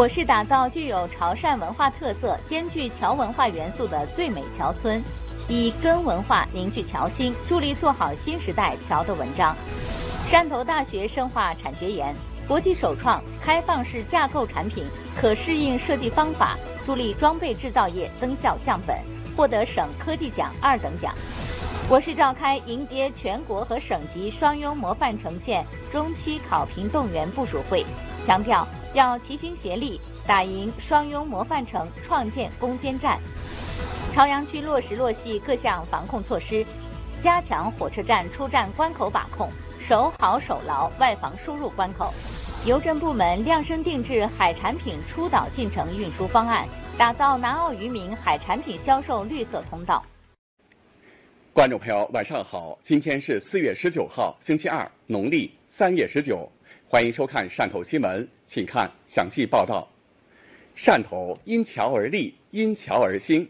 我市打造具有潮汕文化特色、兼具侨文化元素的最美侨村，以根文化凝聚侨心，助力做好新时代侨的文章。汕头大学深化产学研，国际首创开放式架构产品可适应设计方法，助力装备制造业增效降本，获得省科技奖二等奖。我市召开迎接全国和省级双优模范呈现中期考评动员部署会，强调要齐心协力打赢双拥模范城创建攻坚战。朝阳区落实落细各项防控措施，加强火车站出站关口把控，守好守牢外防输入关口。邮政部门量身定制海产品出岛进城运输方案，打造南澳渔民海产品销售绿色通道。观众朋友，晚上好！今天是四月十九号，星期二，农历三月十九。欢迎收看汕头新闻，请看详细报道。汕头因桥而立，因桥而兴。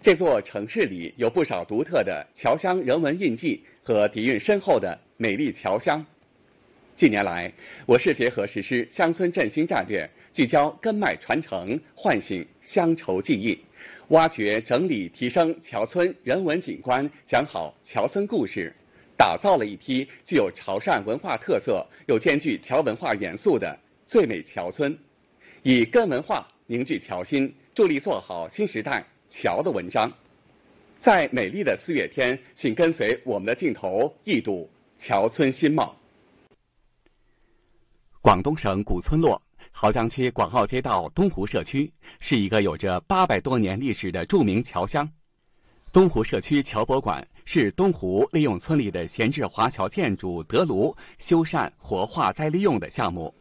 这座城市里有不少独特的侨乡人文印记和底蕴深厚的美丽侨乡。近年来，我市结合实施乡村振兴战略，聚焦根脉传承，唤醒乡愁记忆。挖掘、整理、提升侨村人文景观，讲好侨村故事，打造了一批具有潮汕文化特色又兼具侨文化元素的最美侨村，以根文化凝聚侨心，助力做好新时代侨的文章。在美丽的四月天，请跟随我们的镜头一睹侨村新貌。广东省古村落。濠江区广澳街道东湖社区是一个有着八百多年历史的著名侨乡。东湖社区侨博馆是东湖利用村里的闲置华侨建筑德炉修缮、活化再利用的项目。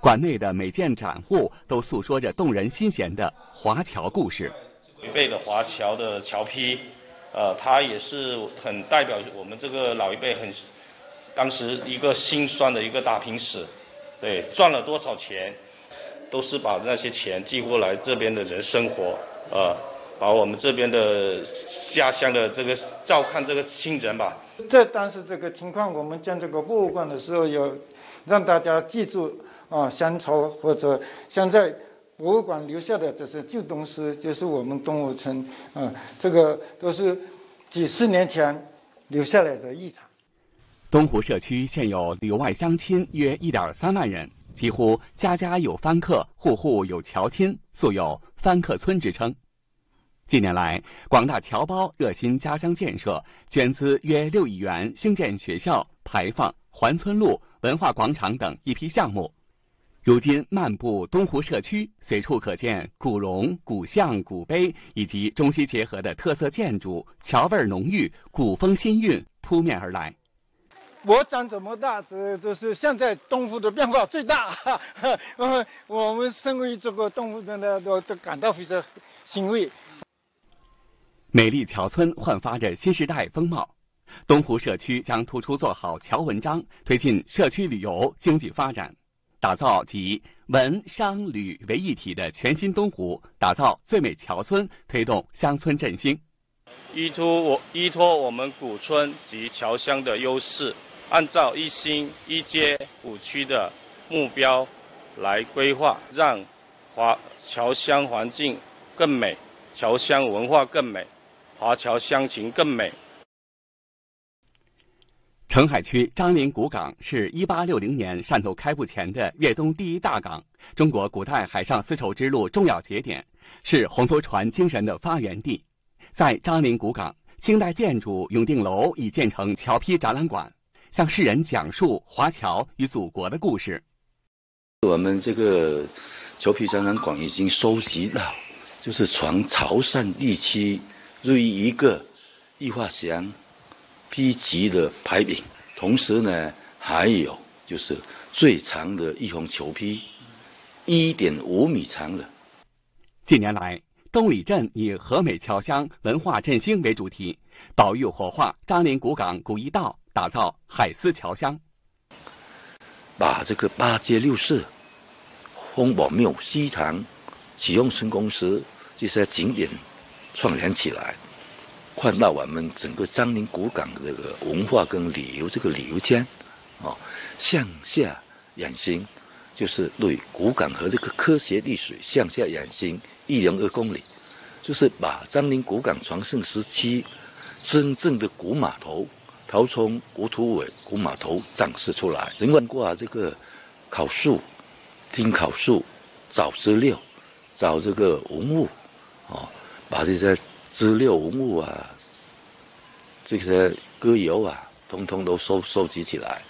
馆内的每件展物都诉说着动人心弦的华侨故事。一辈的华侨的侨坯，呃，它也是很代表我们这个老一辈很当时一个心酸的一个打拼史。对，赚了多少钱？都是把那些钱寄过来这边的人生活，呃，把我们这边的家乡的这个照看这个亲人吧。在当时这个情况，我们建这个博物馆的时候，有让大家记住啊乡愁，或者现在博物馆留下的这些旧东西，就是我们东湖村啊，这个都是几十年前留下来的遗产。东湖社区现有里外乡亲约一点三万人。几乎家家有番客，户户有侨亲，素有“番客村”之称。近年来，广大侨胞热心家乡建设，捐资约六亿元兴建学校、牌坊、环村路、文化广场等一批项目。如今漫步东湖社区，随处可见古榕、古巷、古碑以及中西结合的特色建筑，侨味浓郁，古风新韵扑面而来。我长这么大，这这是现在东湖的变化最大。我们身为这个东湖人的，都都感到非常欣慰。美丽桥村焕发着新时代风貌，东湖社区将突出做好桥文章，推进社区旅游经济发展，打造集文商旅为一体的全新东湖，打造最美侨村，推动乡村振兴。依托我依托我们古村及侨乡的优势。按照一新一街五区的目标来规划，让华侨乡环境更美，侨乡文化更美，华侨乡情更美。澄海区张林古港是一八六零年汕头开埠前的粤东第一大港，中国古代海上丝绸之路重要节点，是红头船精神的发源地。在张林古港，清代建筑永定楼已建成侨批展览馆。向世人讲述华侨与祖国的故事。我们这个侨批展览馆已经收集到，就是从潮汕地区入一个易化祥批级的牌匾，同时呢，还有就是最长的一红球批，一点五米长的。近年来，东里镇以和美侨乡文化振兴为主题，保育活化张林古港古驿道。打造海丝侨乡，把这个八街六市、丰宝庙、西塘、启用村公司这些景点串联起来，扩大我们整个张宁古港的这个文化跟旅游这个旅游圈，哦，向下延伸，就是对古港和这个科学历史向下延伸一人二公里，就是把张林古港传盛时期真正的古码头、陶冲古土尾古码头展示出来。尽管过这个考述、听考述、找资料、找这个文物，哦，把这些资料文物啊、这些歌谣啊，通通都收收集起来。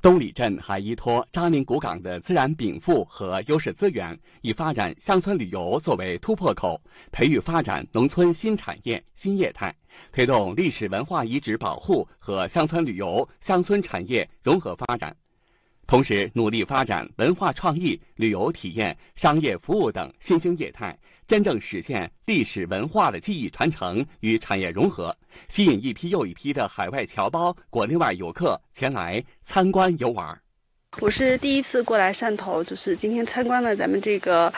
东里镇还依托扎陵古港的自然禀赋和优势资源，以发展乡村旅游作为突破口，培育发展农村新产业新业态，推动历史文化遗址保护和乡村旅游、乡村产业融合发展。同时，努力发展文化创意、旅游体验、商业服务等新兴业态，真正实现历史文化的记忆传承与产业融合，吸引一批又一批的海外侨胞、国内外游客前来参观游玩。我是第一次过来汕头，就是今天参观了咱们这个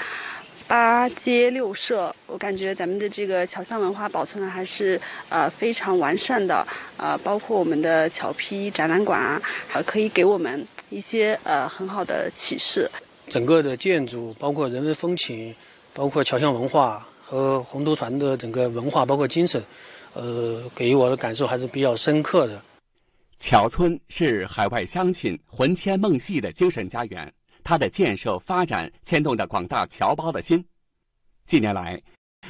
八街六社，我感觉咱们的这个侨乡文化保存的还是呃非常完善的，呃，包括我们的侨批展览馆啊，还可以给我们。一些呃很好的启示，整个的建筑，包括人文风情，包括侨乡文化和红头船的整个文化，包括精神，呃，给我的感受还是比较深刻的。侨村是海外乡亲魂牵梦系的精神家园，它的建设发展牵动着广大侨胞的心。近年来，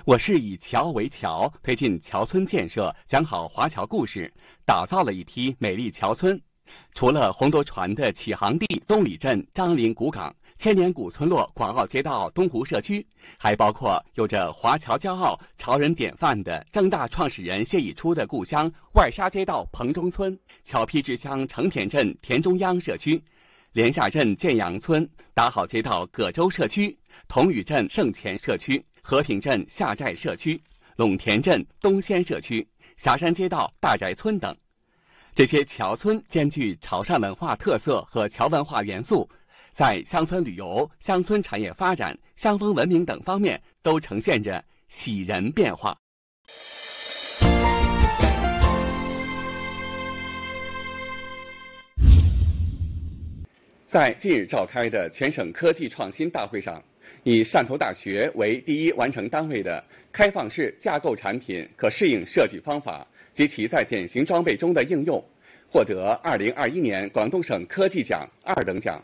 我市以侨为桥，推进侨村建设，讲好华侨故事，打造了一批美丽侨村。除了红头船的起航地东里镇张林古港、千年古村落广澳街道东湖社区，还包括有着华侨骄傲、潮人典范的正大创始人谢以初的故乡外沙街道彭中村、侨批之乡成田镇田中央社区、连下镇建阳村打好街道葛洲社区、同宇镇盛前社区、和平镇下寨社区、陇田镇东仙社区、霞山街道大宅村等。这些侨村兼具潮汕文化特色和侨文化元素，在乡村旅游、乡村产业发展、乡风文明等方面都呈现着喜人变化。在近日召开的全省科技创新大会上，以汕头大学为第一完成单位的开放式架构产品可适应设计方法。及其在典型装备中的应用，获得二零二一年广东省科技奖二等奖。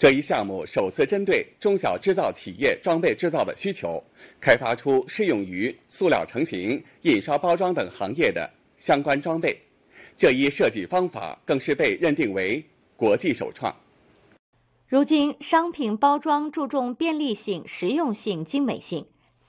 这一项目首次针对中小制造企业装备制造的需求，开发出适用于塑料成型、印刷包装等行业的相关装备。这一设计方法更是被认定为国际首创。如今，商品包装注重便利性、实用性、精美性，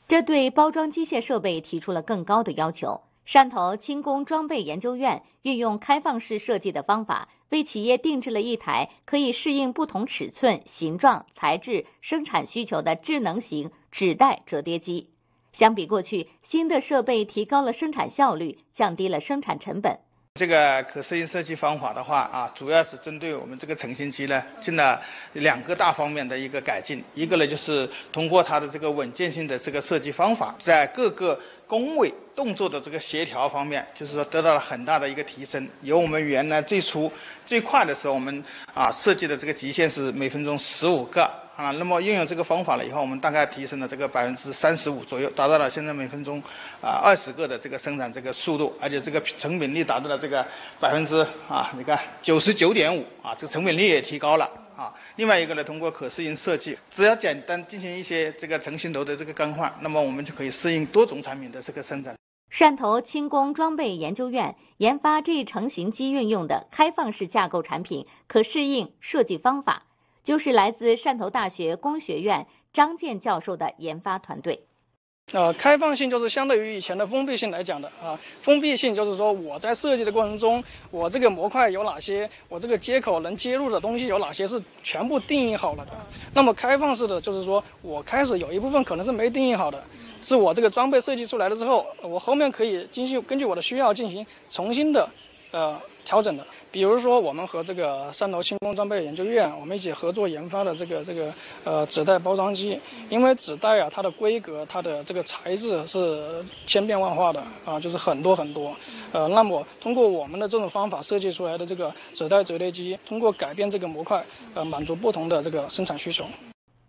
这对包装机械设备提出了更高的要求。汕头轻工装备研究院运用开放式设计的方法，为企业定制了一台可以适应不同尺寸、形状、材质、生产需求的智能型纸袋折叠机。相比过去，新的设备提高了生产效率，降低了生产成本。这个可适应设计方法的话啊，主要是针对我们这个成型机呢，进了两个大方面的一个改进。一个呢，就是通过它的这个稳健性的这个设计方法，在各个工位动作的这个协调方面，就是说得到了很大的一个提升。由我们原来最初最快的时候，我们啊设计的这个极限是每分钟十五个。啊，那么运用这个方法了以后，我们大概提升了这个百分之三十五左右，达到了现在每分钟啊二十个的这个生产这个速度，而且这个成品率达到了这个百分之啊，你看九十九点五啊，这个成品率也提高了啊。另外一个呢，通过可适应设计，只要简单进行一些这个成型头的这个更换，那么我们就可以适应多种产品的这个生产。汕头轻工装备研究院研发这一成型机运用的开放式架构产品可适应设计方法。就是来自汕头大学工学院张健教授的研发团队。呃，开放性就是相对于以前的封闭性来讲的啊。封闭性就是说我在设计的过程中，我这个模块有哪些，我这个接口能接入的东西有哪些是全部定义好了的。那么开放式的就是说我开始有一部分可能是没定义好的，是我这个装备设计出来了之后，我后面可以继续根据我的需要进行重新的呃调整的。比如说，我们和这个汕头轻工装备研究院，我们一起合作研发的这个这个呃纸袋包装机，因为纸袋啊，它的规格、它的这个材质是千变万化的啊，就是很多很多。呃，那么通过我们的这种方法设计出来的这个纸袋折叠机，通过改变这个模块，呃，满足不同的这个生产需求。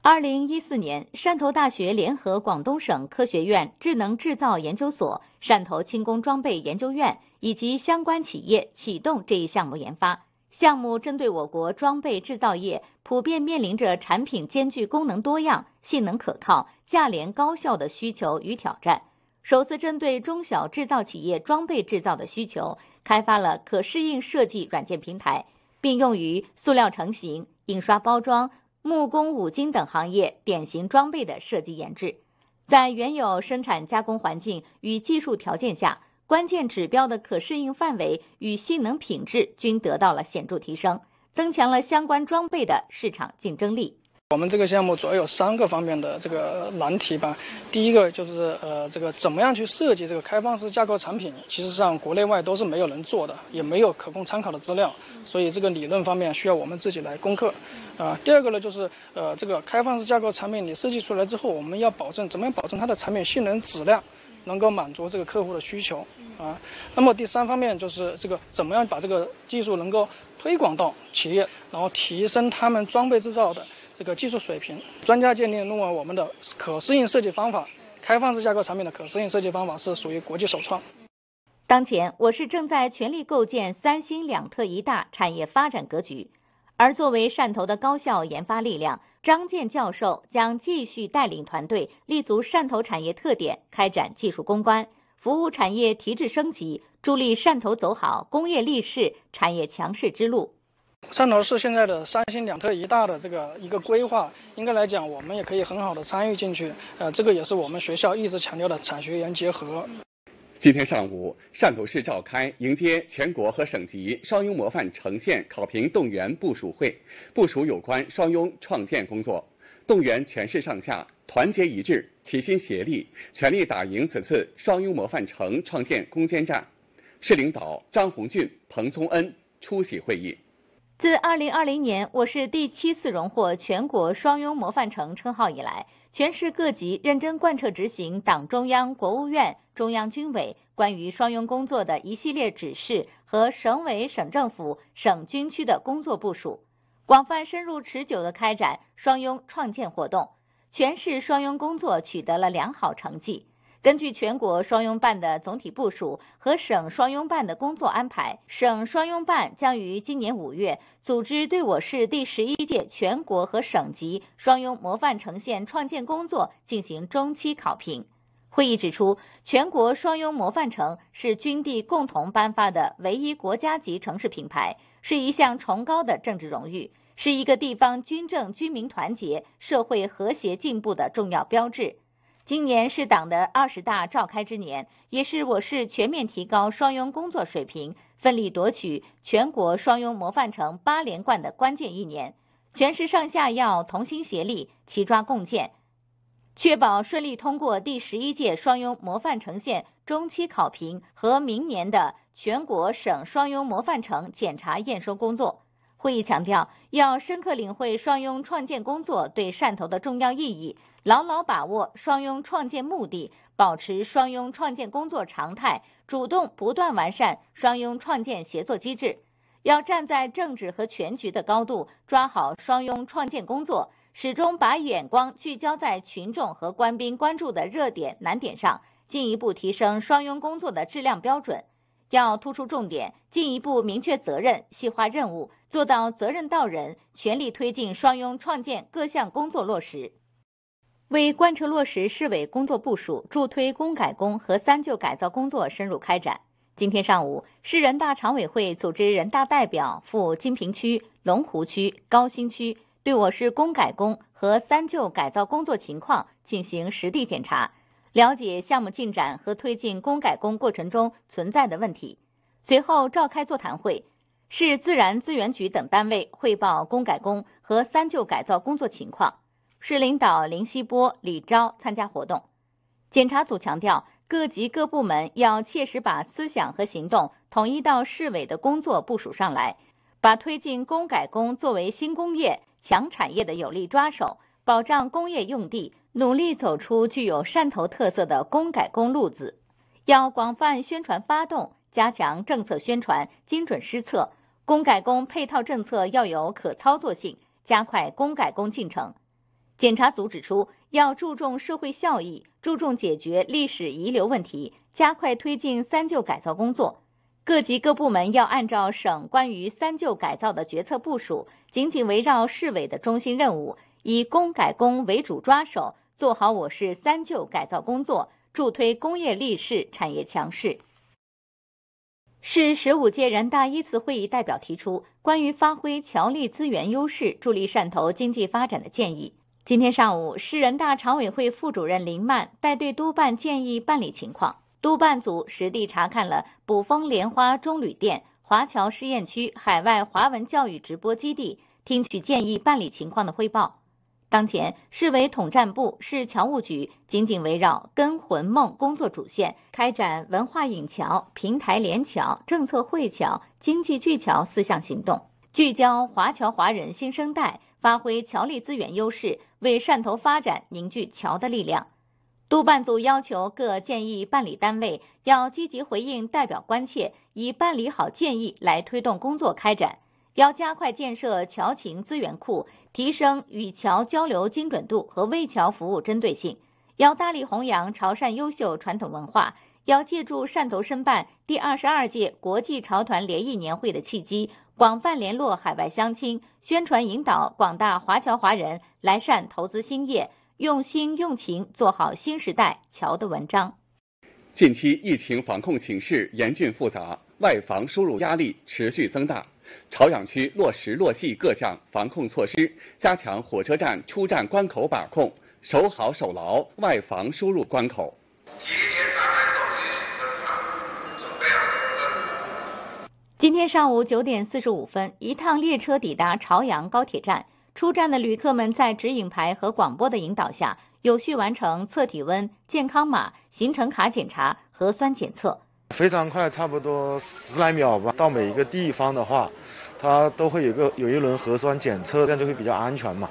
二零一四年，汕头大学联合广东省科学院智能制造研究所、汕头轻工装备研究院以及相关企业启动这一项目研发。项目针对我国装备制造业普遍面临着产品兼具功能多样、性能可靠、价廉高效的需求与挑战，首次针对中小制造企业装备制造的需求，开发了可适应设计软件平台，并用于塑料成型、印刷包装。木工、五金等行业典型装备的设计研制，在原有生产加工环境与技术条件下，关键指标的可适应范围与性能品质均得到了显著提升，增强了相关装备的市场竞争力。我们这个项目主要有三个方面的这个难题吧。第一个就是呃，这个怎么样去设计这个开放式架构产品？其实上国内外都是没有人做的，也没有可供参考的资料，所以这个理论方面需要我们自己来攻克。啊，第二个呢就是呃，这个开放式架构产品你设计出来之后，我们要保证怎么样保证它的产品性能质量能够满足这个客户的需求啊。那么第三方面就是这个怎么样把这个技术能够推广到企业，然后提升他们装备制造的。这个技术水平，专家鉴定认为我们的可适应设计方法，开放式架构产品的可适应设计方法是属于国际首创。当前，我市正在全力构建三新两特一大产业发展格局，而作为汕头的高校研发力量，张健教授将继续带领团队立足汕头产业特点，开展技术攻关，服务产业提质升级，助力汕头走好工业立市、产业强势之路。汕头市现在的三新两特一大的这个一个规划，应该来讲，我们也可以很好的参与进去。呃，这个也是我们学校一直强调的产学研结合。今天上午，汕头市召开迎接全国和省级双拥模范呈现考评动员部署会，部署有关双拥创建工作，动员全市上下团结一致、齐心协力，全力打赢此次双拥模范城创建攻坚战。市领导张红俊、彭聪恩出席会议。自2020年我市第七次荣获全国双拥模范城称号以来，全市各级认真贯彻执行党中央、国务院、中央军委关于双拥工作的一系列指示和省委省政府、省军区的工作部署，广泛深入持久地开展双拥创建活动，全市双拥工作取得了良好成绩。根据全国双拥办的总体部署和省双拥办的工作安排，省双拥办将于今年五月组织对我市第十一届全国和省级双拥模范城县创建工作进行中期考评。会议指出，全国双拥模范城是军地共同颁发的唯一国家级城市品牌，是一项崇高的政治荣誉，是一个地方军政军民团结、社会和谐进步的重要标志。今年是党的二十大召开之年，也是我市全面提高双拥工作水平、奋力夺取全国双拥模范城八连冠的关键一年。全市上下要同心协力、齐抓共建，确保顺利通过第十一届双拥模范城县中期考评和明年的全国省双拥模范城检查验收工作。会议强调，要深刻领会双拥创建工作对汕头的重要意义。牢牢把握双拥创建目的，保持双拥创建工作常态，主动不断完善双拥创建协作机制。要站在政治和全局的高度，抓好双拥创建工作，始终把眼光聚焦在群众和官兵关注的热点难点上，进一步提升双拥工作的质量标准。要突出重点，进一步明确责任，细化任务，做到责任到人，全力推进双拥创建各项工作落实。为贯彻落实市委工作部署，助推工改工和三旧改造工作深入开展，今天上午，市人大常委会组织人大代表赴金平区、龙湖区、高新区，对我市工改工和三旧改造工作情况进行实地检查，了解项目进展和推进工改工过程中存在的问题。随后召开座谈会，市自然资源局等单位汇报工改工和三旧改造工作情况。市领导林希波、李钊参加活动。检查组强调，各级各部门要切实把思想和行动统一到市委的工作部署上来，把推进工改工作为新工业、强产业的有力抓手，保障工业用地，努力走出具有汕头特色的工改工路子。要广泛宣传发动，加强政策宣传，精准施策。工改工配套政策要有可操作性，加快工改工进程。检查组指出，要注重社会效益，注重解决历史遗留问题，加快推进三旧改造工作。各级各部门要按照省关于三旧改造的决策部署，紧紧围绕市委的中心任务，以工改工为主抓手，做好我市三旧改造工作，助推工业立市、产业强势。市十五届人大一次会议代表提出关于发挥侨力资源优势，助力汕头经济发展的建议。今天上午，市人大常委会副主任林曼带队督办建议办理情况。督办组实地查看了卜蜂莲花中旅店、华侨试验区海外华文教育直播基地，听取建议办理情况的汇报。当前，市委统战部、市侨务局紧紧围绕“根魂梦”工作主线，开展文化引侨、平台联侨、政策汇侨、经济聚侨四项行动，聚焦华侨华人新生代。发挥侨力资源优势，为汕头发展凝聚侨的力量。督办组要求各建议办理单位要积极回应代表关切，以办理好建议来推动工作开展。要加快建设侨情资源库，提升与侨交流精准度和为侨服务针对性。要大力弘扬潮汕优秀传统文化。要借助汕头申办第二十二届国际潮团联谊年会的契机。广泛联络海外乡亲，宣传引导广大华侨华人来汕投资兴业，用心用情做好新时代侨的文章。近期疫情防控形势严峻复杂，外防输入压力持续增大。朝阳区落实落细各项防控措施，加强火车站出站关口把控，守好守牢外防输入关口。今天上午九点四十五分，一趟列车抵达朝阳高铁站。出站的旅客们在指引牌和广播的引导下，有序完成测体温、健康码、行程卡检查、核酸检测。非常快，差不多十来秒吧。到每一个地方的话，它都会有个有一轮核酸检测，这样就会比较安全嘛。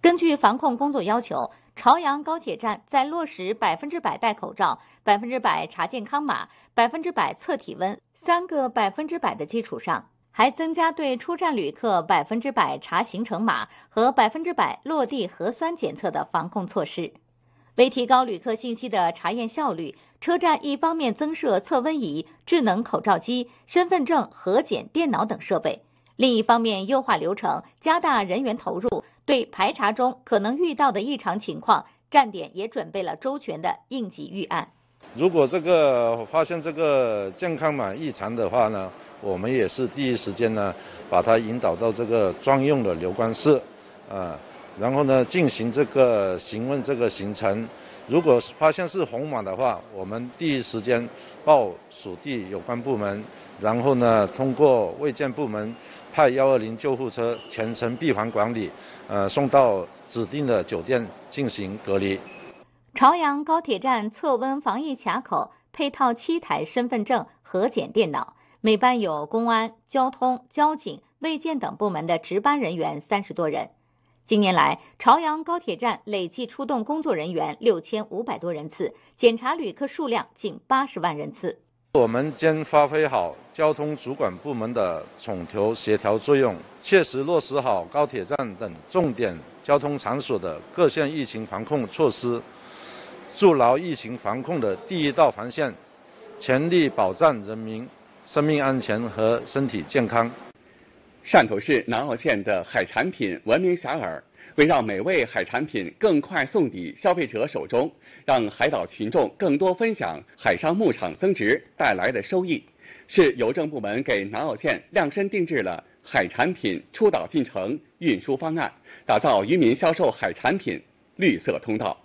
根据防控工作要求，朝阳高铁站在落实百分之百戴口罩、百分之百查健康码、百分之百测体温。三个百分之百的基础上，还增加对出站旅客百分之百查行程码和百分之百落地核酸检测的防控措施。为提高旅客信息的查验效率，车站一方面增设测温仪、智能口罩机、身份证核检电脑等设备，另一方面优化流程，加大人员投入，对排查中可能遇到的异常情况，站点也准备了周全的应急预案。如果这个发现这个健康码异常的话呢，我们也是第一时间呢，把它引导到这个专用的留观室，啊，然后呢进行这个询问这个行程。如果发现是红码的话，我们第一时间报属地有关部门，然后呢通过卫健部门派幺二零救护车全程闭环管理，呃送到指定的酒店进行隔离。朝阳高铁站测温防疫卡口配套七台身份证核检电脑，每班有公安、交通、交警、卫健等部门的值班人员三十多人。近年来，朝阳高铁站累计出动工作人员六千五百多人次，检查旅客数量近八十万人次。我们将发挥好交通主管部门的统筹协调作用，切实落实好高铁站等重点交通场所的各项疫情防控措施。筑牢疫情防控的第一道防线，全力保障人民生命安全和身体健康。汕头市南澳县的海产品闻名遐迩，为让美味海产品更快送抵消费者手中，让海岛群众更多分享海上牧场增值带来的收益，市邮政部门给南澳县量身定制了海产品出岛进城运输方案，打造渔民销售海产品绿色通道。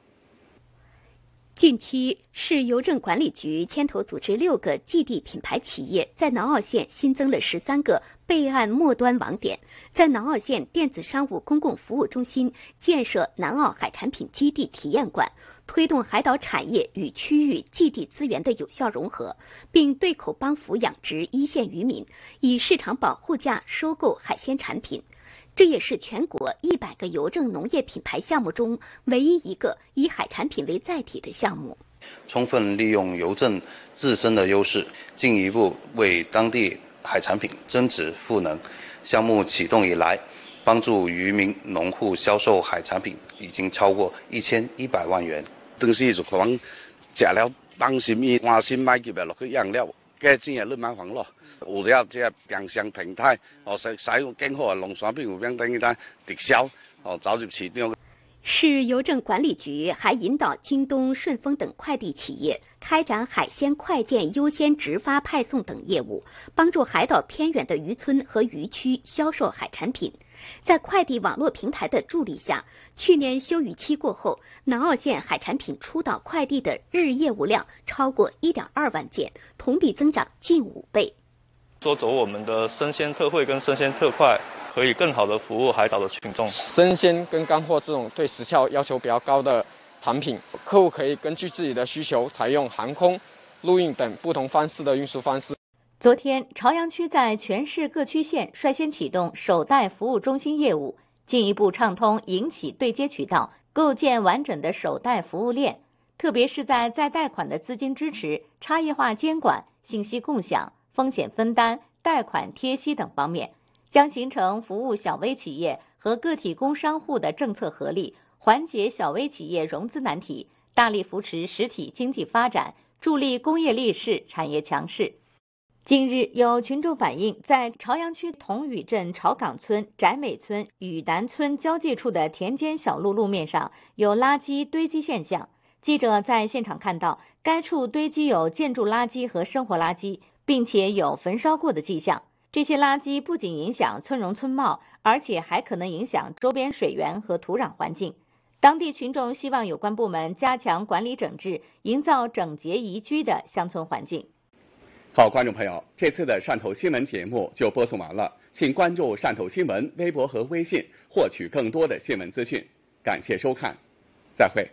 近期，市邮政管理局牵头组织六个寄递品牌企业在南澳县新增了十三个备案末端网点，在南澳县电子商务公共服务中心建设南澳海产品基地体验馆，推动海岛产业与区域寄递资源的有效融合，并对口帮扶养殖一线渔民，以市场保护价收购海鲜产品。这也是全国一百个邮政农业品牌项目中唯一一个以海产品为载体的项目。充分利用邮政自身的优势，进一步为当地海产品增值赋能。项目启动以来，帮助渔民农户销售海产品已经超过一千一百万元。当时就讲食了放心意，安心买入来落去养了，价钱也蛮房咯。有了这电商平台，哦使使用更好的农产品，有变等于咱直销，哦走入市场。市邮政管理局还引导京东、顺丰等快递企业开展海鲜快件优先直发派送等业务，帮助海岛偏远的渔村和渔区销售海产品。在快递网络平台的助力下，去年休渔期过后，南澳县海产品出岛快递的日业务量超过1.2万件，同比增长近五倍。说走我们的生鲜特惠跟生鲜特快，可以更好的服务海岛的群众。生鲜跟干货这种对时效要求比较高的产品，客户可以根据自己的需求，采用航空、陆运等不同方式的运输方式。昨天，朝阳区在全市各区县率先启动首贷服务中心业务，进一步畅通银企对接渠道，构建完整的首贷服务链。特别是在再贷款的资金支持、差异化监管、信息共享。风险分担、贷款贴息等方面，将形成服务小微企业和个体工商户的政策合力，缓解小微企业融资难题，大力扶持实体经济发展，助力工业立市、产业强势。近日，有群众反映，在朝阳区同宇镇朝岗村、翟美村、与南村交界处的田间小路路面上有垃圾堆积现象。记者在现场看到，该处堆积有建筑垃圾和生活垃圾。并且有焚烧过的迹象。这些垃圾不仅影响村容村貌，而且还可能影响周边水源和土壤环境。当地群众希望有关部门加强管理整治，营造整洁宜居的乡村环境。好，观众朋友，这次的汕头新闻节目就播送完了，请关注汕头新闻微博和微信，获取更多的新闻资讯。感谢收看，再会。